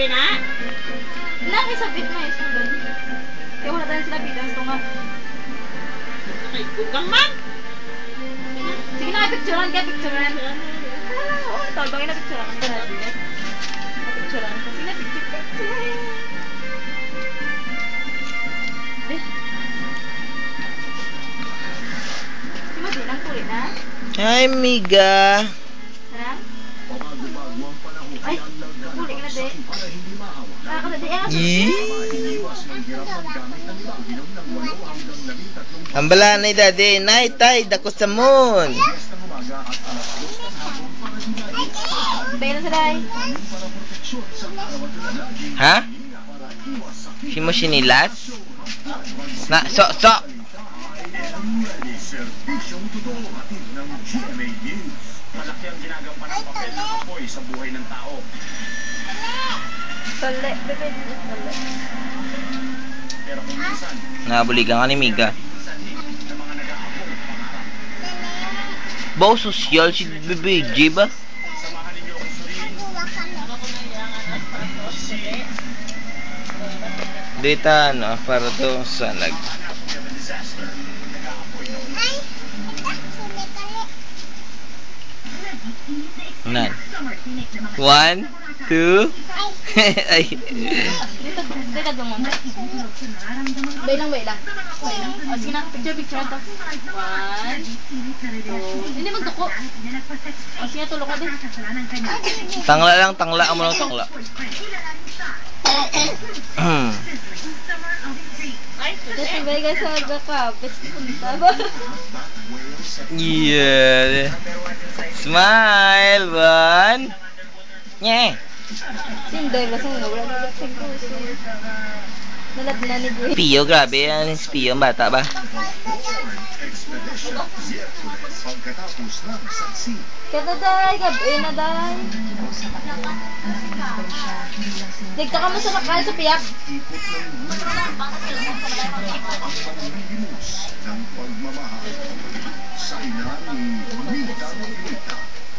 Bebe na? Laki sa bit mo, isang doon. Kaya wala tayong sila bitas ito nga. Ay, kugang man. Sige na, picturean ka, picturean. Oo, ito, bagay na picturean ka na. Picturean ka. Sige na, picture, picture. Eh. Na. Hi, Miga. Ay, tuloy ka na, de. Ah, kada de. Yee. Ambala na dade, night tay, dako sa moon. Tayo na sila ay. Ha? Si mo sinilas? Na, so, so. Malaki ang ginagampanan papel ng apoy sa buhay ng tao. Tole, bebe. Tole. Pero kung minsan, Nabuligan ka ni Miga. pangarap, Bao sosyal si Bebe J ba? samahan ninyo akong suriin Dita, ano, para to sa nag... Nan. One, two, ay. Dito, dito dumon. Bay lang, bay lang. Lang. O, sige na, picture, picture to. One, two, hindi magduko. O, sige, tulog ka din. Tangla lang, tangla mo lang tangla. Hmm. Ay, Bay ka. Best punta ba? yeah. Smile, one. Nye. Sinday, lasang na. Wala na lasang ko. Nalad na ni Gwen. Pio, grabe yan. Si Pio, ang bata ba? Kada day, gabi na day. Digta ka mo sa nakal sa piyak.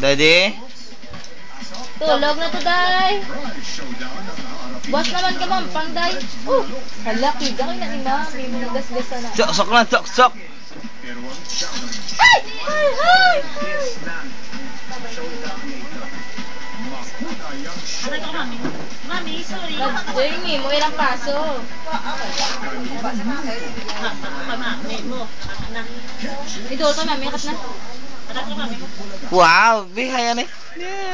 ikot Tulog na to day. Buwas naman ka mampang day. Oh, hala, kiga kayo na ni mami. May nagasgasa na. Sok, sok lang, sok, sok. Ay! Ay! Ay! ano to, mami? Mami, sorry. Joy, mo ilang paso. Mami mo. Ito, ito, mami. Akat na. Anak ko, mami. Wow, bihaya na. Yeah.